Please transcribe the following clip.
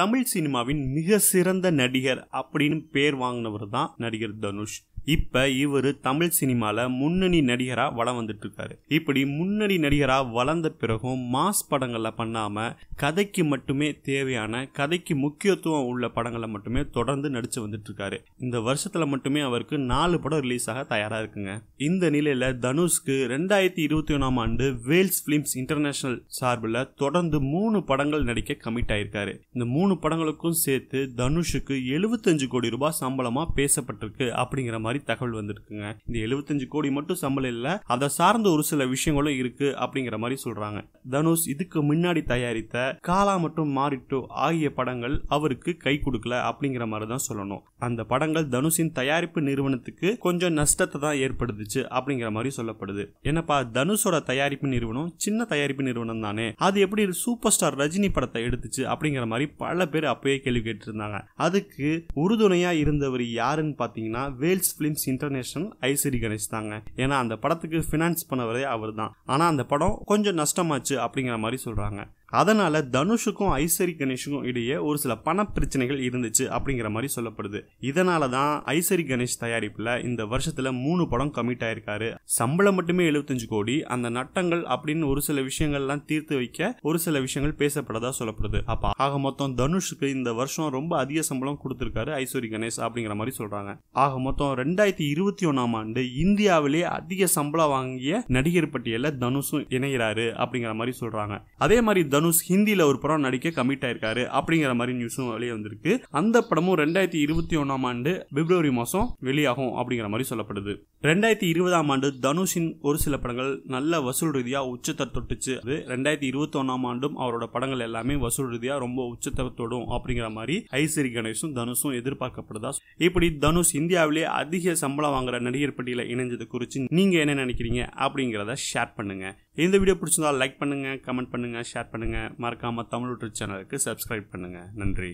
தமிழ் சினிமாவின் மிக சிறந்த நடிகர் அப்படின்னு பேர் வாங்கினவர் தான் நடிகர் தனுஷ். இப்ப இவர் தமிழ் சினிமால முன்னணி நடிகரா வளம் வந்துட்டு இருக்காரு இப்படி முன்னணி நடிகரா வளர்ந்த பிறகும் மாஸ் படங்களில் பண்ணாம கதைக்கு மட்டுமே தேவையான கதைக்கு முக்கியத்துவம் உள்ள படங்களை மட்டுமே தொடர்ந்து நடிச்சு வந்துட்டு இருக்காரு இந்த வருஷத்துல மட்டுமே அவருக்கு நாலு படம் ரிலீஸ் ஆக தயாரா இருக்குங்க. இந்த நிலையில தனுஷ்க்கு ரெண்டாயிரத்தி இருபத்தி ஒன்றாம் ஆண்டு வேல்ஸ் பிலிம்ஸ் இன்டர்நேஷனல் சார்பில் தொடர்ந்து மூணு படங்கள் நடிக்க கமிட் ஆயிருக்காரு. இந்த மூணு படங்களுக்கும் சேர்த்து தனுஷுக்கு எழுபத்தஞ்சு கோடி ரூபாய் சம்பளமா பேசப்பட்டிருக்கு அப்படிங்கிற மாதிரி மாதிரி தகவல் வந்திருக்குங்க. இந்த எழுபத்தஞ்சு கோடி மட்டும் சம்பளம் இல்லை அதை சார்ந்த ஒரு சில விஷயங்களும் இருக்கு அப்படிங்கிற மாதிரி சொல்றாங்க. தனுஷ் இதுக்கு முன்னாடி தயாரித்த காலா மற்றும் மாரிட்டோ ஆகிய படங்கள் அவருக்கு கை கொடுக்கல அப்படிங்கிற மாதிரி தான் சொல்லணும். அந்த படங்கள் தனுஷின் தயாரிப்பு நிறுவனத்துக்கு கொஞ்சம் நஷ்டத்தை தான் ஏற்படுத்துச்சு அப்படிங்கிற மாதிரி சொல்லப்படுது. என்னப்பா தனுஷோட தயாரிப்பு நிறுவனம் சின்ன தயாரிப்பு நிறுவனம் தானே? அது எப்படி சூப்பர் ஸ்டார் ரஜினி படத்தை எடுத்துச்சு அப்படிங்கிற மாதிரி பல பேர் அப்பயே கேள்வி கேட்டிருந்தாங்க. அதுக்கு உறுதுணையா இருந்தவர் யாருன்னு பாத்தீங்கன்னா வேல்ஸ் ஃபிலிம்ஸ் இன்டர்நேஷனல் ஐஸ்வரி கணேஷ் தாங்க. ஏன்னா அந்த படத்துக்கு ஃபினான்ஸ் பண்ணவரே அவர் தான் ஆனால் அந்த படம் கொஞ்சம் நஷ்டமாச்சு அப்படிங்கிற மாதிரி சொல்கிறாங்க அதனால தனுஷுக்கும் ஐஸ்வரி கணேஷுக்கும் இடையே ஒரு சில பண பிரச்சனைகள் இருந்துச்சு அப்படிங்கிற மாதிரி சொல்லப்படுது. இதனால தான் ஐஸ்வரி கணேஷ் தயாரிப்புல இந்த வருஷத்துல மூணு படம் கமிட் ஆயிருக்காரு. சம்பளம் மட்டுமே எழுபத்தஞ்சு கோடி அந்த நட்டங்கள் அப்படின்னு ஒரு சில விஷயங்கள்லாம் தீர்த்து வைக்க ஒரு சில விஷயங்கள் பேசப்படதா சொல்லப்படுது. அப்ப ஆக மொத்தம் தனுஷுக்கு இந்த வருஷம் ரொம்ப அதிக சம்பளம் கொடுத்திருக்காரு ஐஸ்வரி கணேஷ் அப்படிங்கிற மாதிரி சொல்றாங்க. ஆக மொத்தம் ரெண்டாயிரத்தி இருபத்தி ஒன்னாம் ஆண்டு இந்தியாவிலே அதிக சம்பளம் வாங்கிய நடிகர் பட்டியல தனுஷும் இணைகிறாரு அப்படிங்கிற மாதிரி சொல்றாங்க. அதே மாதிரி தனுஷ் ஹிந்தியில் ஒரு படம் நடிக்க கமிட் ஆயிருக்காரு அப்படிங்கிற மாதிரி நியூஸும் வெளியே வந்திருக்கு. அந்த படமும் ரெண்டாயிரத்தி இருபத்தி ஒன்றாம் ஆண்டு பிப்ரவரி மாதம் வெளியாகும் அப்படிங்கிற மாதிரி சொல்லப்படுது. ரெண்டாயிரத்தி இருபதாம் ஆண்டு தனுஷின் ஒரு சில படங்கள் நல்ல வசூல் ரீதியாக உச்சத்தை தொட்டுச்சு. அது ரெண்டாயிரத்தி இருபத்தி ஒன்றாம் ஆண்டும் அவரோட படங்கள் எல்லாமே வசூல் ரீதியாக ரொம்ப உச்சத்தை தொடும் அப்படிங்கிற மாதிரி ஐஸ்வரி கணேஷும் தனுஷும் எதிர்பார்க்கப்படுதா? இப்படி தனுஷ் இந்தியாவிலே அதிக சம்பளம் வாங்குற நடிகர் பட்டியலை இணைஞ்சது குறித்து நீங்கள் என்ன நினைக்கிறீங்க அப்படிங்கிறத ஷேர் பண்ணுங்கள் இந்த வீடியோ பிடிச்சிருந்தா லைக் பண்ணுங்கள் கமெண்ட் பண்ணுங்கள் ஷேர் பண்ணுங்கள் மறக்காமல் தமிழ் யூடியூப் சேனலுக்கு சப்ஸ்கிரைப் பண்ணுங்கள் நன்றி.